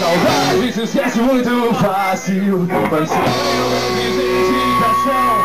Saudade se esquece muito fácil Mas se eu não existe.